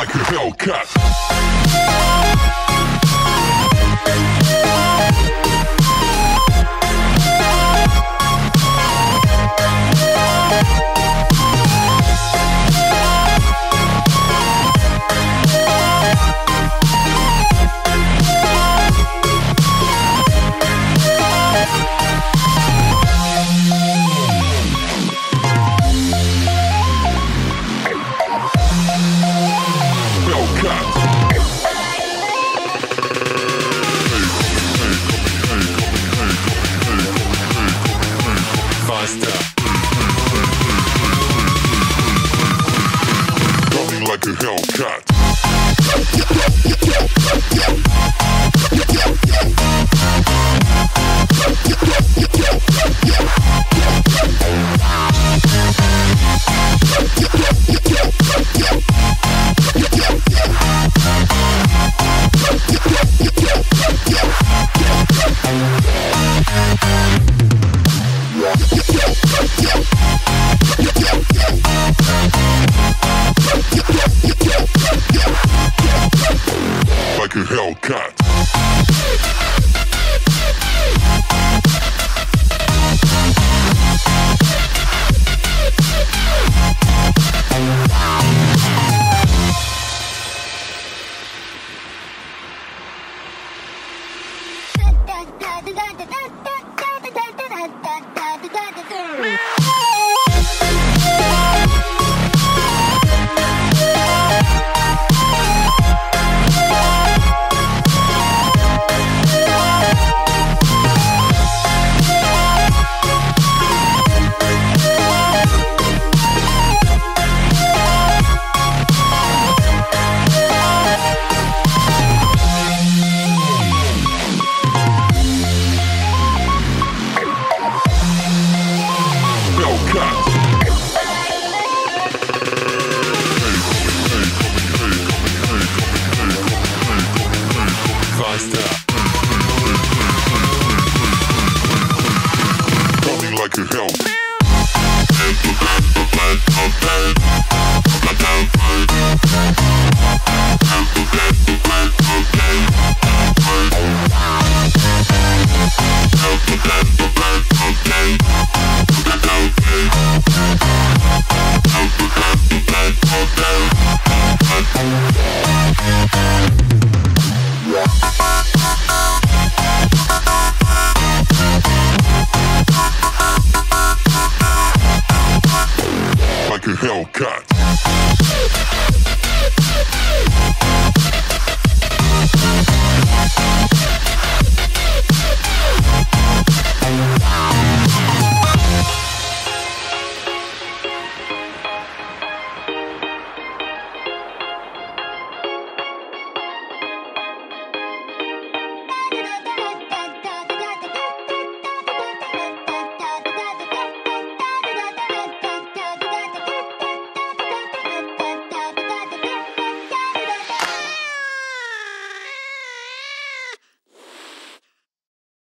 Like a. Hellcat. Faster. Coming like a Hellcat. Like a Hellcat. Hellcat. Coming like Hellcat.